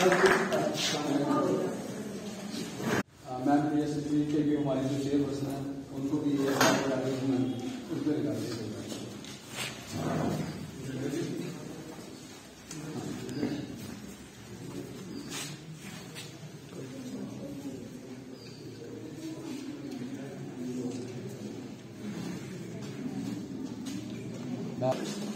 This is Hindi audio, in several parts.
मैम पी एस के भी हमारे जो चेयरपर्सन हैं, उनको भी ये उसमें निकाल कोई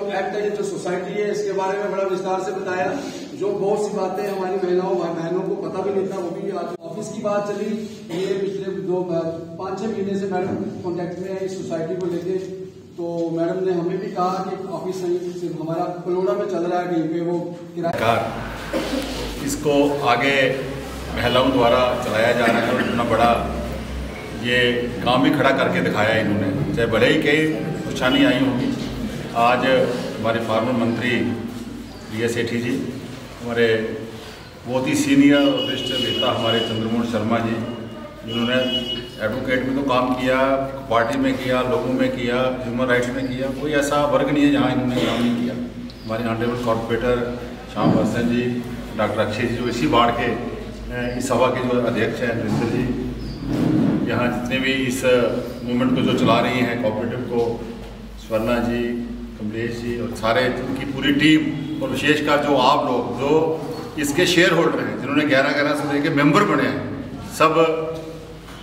एक्ट है, ये जो सोसाइटी है, इसके बारे में बड़ा विस्तार से बताया। जो बहुत सी बातें हमारी महिलाओं, बहनों को पता भी नहीं था, वो भी आज ऑफ़िस की बात चली। ये पिछले दो पाँच छह महीने से मैडम कॉन्टेक्ट में है, इस सोसाइटी को लेके। तो मैडम ने हमें भी कहा कि ऑफ़िस हमारा पलोड़ा में चल रहा है, कहीं पे वो किराया इसको आगे महिलाओं द्वारा चलाया जा रहा है इतना बड़ा ये काम भी खड़ा करके दिखाया इन्होंने। चाहे भले ही कई परेशानी आई होंगी आज हमारे फार्मर मंत्री रिया सेठी जी, हमारे बहुत ही सीनियर और वरिष्ठ नेता हमारे चंद्रमोहन शर्मा जी, जिन्होंने एडवोकेट में तो काम किया पार्टी में किया, लोगों में किया ह्यूमन राइट्स में किया, कोई ऐसा वर्ग नहीं है जहाँ इन्होंने काम नहीं किया। हमारे honourable corporator Shyam Hasan ji doctor Akshay ji, जो इसी वार्ड के इस सभा के जो अध्यक्ष हैं, नरेंद्र जी, यहाँ जितने भी इस मूवमेंट को जो चला रही हैं कॉपरेटिव को, स्वर्णा जी कमलेश जी और सारे उनकी पूरी टीम और विशेषकर जो आप लोग, जो इसके शेयर होल्डर हैं, जिन्होंने ग्यारह ग्यारह से लेके मेंबर बने हैं, सब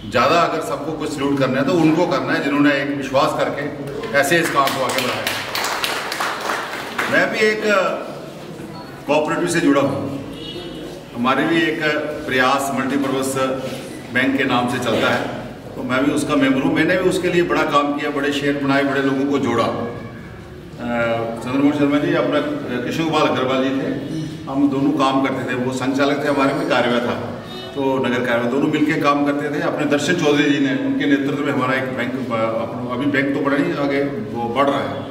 ज़्यादा अगर सबको कुछ सल्यूट करना है तो उनको करना है, जिन्होंने एक विश्वास करके ऐसे इस काम को आगे बढ़ाया मैं भी एक कोऑपरेटिव से जुड़ा हूँ। हमारे भी एक प्रयास मल्टीपर्पज बैंक के नाम से चलता है। तो मैं भी उसका मेंबर हूँ। मैंने भी उसके लिए बड़ा काम किया, बड़े शेयर बनाए, बड़े लोगों को जोड़ा। चंद्रमोहन शर्मा जी, अपना कृष्ण गोपाल अग्रवाल जी थे। हम दोनों काम करते थे। वो संचालक थे हमारे में कार्यवाह था। तो नगर कार्यवाह दोनों मिलके काम करते थे। अपने दर्शन चौधरी जी ने, उनके नेतृत्व में हमारा एक बैंक अभी बैंक तो बढ़ा नहीं आगे, वो बढ़ रहा है।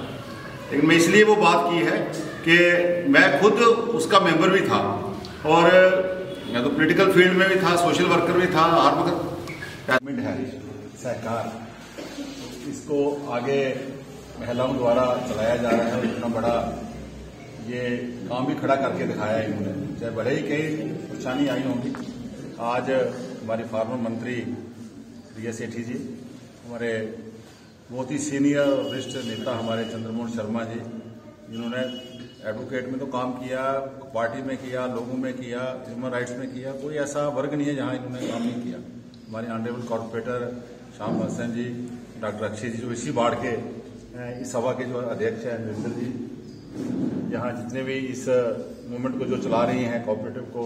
लेकिन मैं इसलिए वो बात की है कि मैं खुद उसका मेंबर भी था और मैं तो पॉलिटिकल फ़ील्ड में भी था सोशल वर्कर भी था, हर गवर्नमेंट है। सरकार। इसको आगे महिलाओं द्वारा चलाया जा रहा है और इतना बड़ा ये काम भी खड़ा करके दिखाया है इन्होंने। चाहे भले ही कई परेशानी आई होंगी। आज हमारे फार्मर मंत्री रिया सेठी जी, हमारे बहुत ही सीनियर वरिष्ठ नेता हमारे चंद्रमोहन शर्मा जी जिन्होंने एडवोकेट में तो काम किया पार्टी में किया, लोगों में किया ह्यूमन राइट्स में किया, कोई ऐसा वर्ग नहीं है जहाँ इन्होंने काम नहीं किया। हमारे honourable corporator Shyam Hasan ji doctor Akshay ji, जो इसी वार्ड के इस सभा के जो अध्यक्ष हैं नरेंद्र जी, यहाँ जितने भी इस मूवमेंट को जो चला रही हैं कॉपरेटिव को,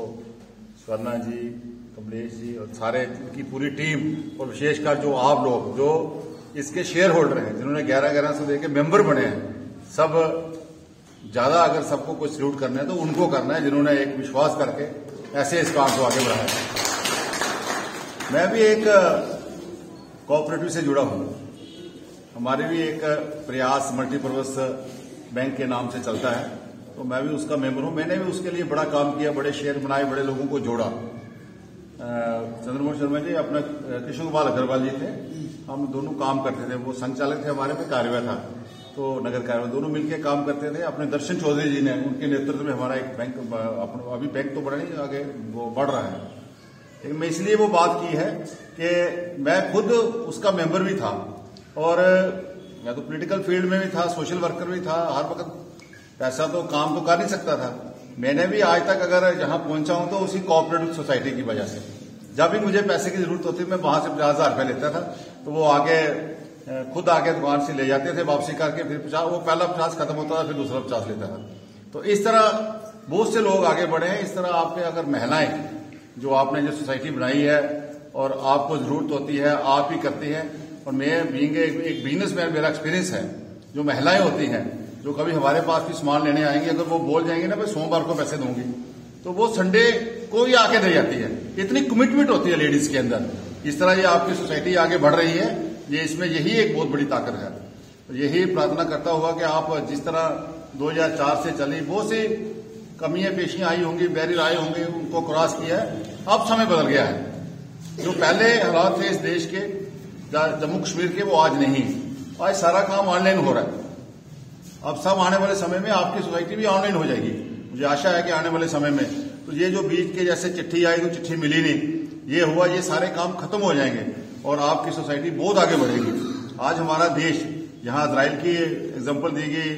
स्वर्णा जी, कमलेश जी और सारे उनकी पूरी टीम और विशेषकर जो आप लोग, जो इसके शेयर होल्डर हैं, जिन्होंने ग्यारह ग्यारह से लेके मेंबर बने हैं, सब ज़्यादा अगर सबको कुछ सल्यूट करना है तो उनको करना है, जिन्होंने एक विश्वास करके ऐसे इस काम को आगे बढ़ाया मैं भी एक कोऑपरेटिव से जुड़ा हूँ। हमारे भी एक प्रयास मल्टीपर्पज बैंक के नाम से चलता है। तो मैं भी उसका मेंबर हूँ। मैंने भी उसके लिए बड़ा काम किया, बड़े शेयर बनाए, बड़े लोगों को जोड़ा। चंद्रमोहन शर्मा जी, अपना कृष्ण कुमार अग्रवाल जी थे। हम दोनों काम करते थे। वो संचालक थे हमारे में कार्यवाह था। तो नगर कार्यवाह, दोनों मिलकर काम करते थे। अपने दर्शन चौधरी जी ने, उनके नेतृत्व में हमारा एक बैंक अभी बैंक तो बढ़ा नहीं, आगे वो बढ़ रहा है। लेकिन मैं इसलिए वो बात की है कि मैं खुद उसका मेंबर भी था। और मैं तो पॉलिटिकल फ़ील्ड में भी था सोशल वर्कर भी था, हर वक्त पैसा तो काम तो कर नहीं सकता था। मैंने भी आज तक अगर जहाँ पहुँचा हूँ तो उसी कोऑपरेटिव सोसाइटी की वजह से। जब भी मुझे पैसे की ज़रूरत होती, मैं वहाँ से पचास हज़ार रुपया लेता था तो वो आगे खुद आके दुकान से ले जाते थे, वापसी करके फिर पचास, वो पहला पचास खत्म होता था, फिर दूसरा पचास लेता था। तो इस तरह बहुत से लोग आगे बढ़े हैं। इस तरह आपके अगर महिलाएँ, जो आपने जो सोसाइटी बनाई है और आपको ज़रूरत होती है, आप ही करती हैं और मैं बींग एक बिज़नेस मैन मेरा एक्सपीरियंस है, जो महिलाएँ होती हैं, जो कभी हमारे पास भी सामान लेने आएँगी, अगर वो बोल जाएँगे ना भाई सोमवार को पैसे दूँगी। तो वो संडे को ही आके दे जाती है। इतनी कमिटमेंट होती है लेडीज़ के अंदर। इस तरह ये आपकी सोसाइटी आगे बढ़ रही है। ये इसमें यही एक बहुत बड़ी ताकत है। तो यही प्रार्थना करता हुआ कि आप जिस तरह 2004 से चली बहुत सी कमियाँ पेशियाँ आई होंगी, बैरियर आए होंगे, उनको क्रॉस किया है। अब समय बदल गया है। जो पहले हालात थे इस देश के जम्मू कश्मीर के वो आज नहीं। आज सारा काम ऑनलाइन हो रहा है। अब सब आने वाले समय में आपकी सोसाइटी भी ऑनलाइन हो जाएगी। मुझे आशा है कि आने वाले समय में। तो ये जो बीच के जैसे चिट्ठी आई तो चिट्ठी मिली नहीं। ये हुआ, ये सारे काम खत्म हो जाएँगे और आपकी सोसाइटी बहुत आगे बढ़ेगी। आज हमारा देश, यहाँ इसराइल की एग्ज़ाम्पल दी गई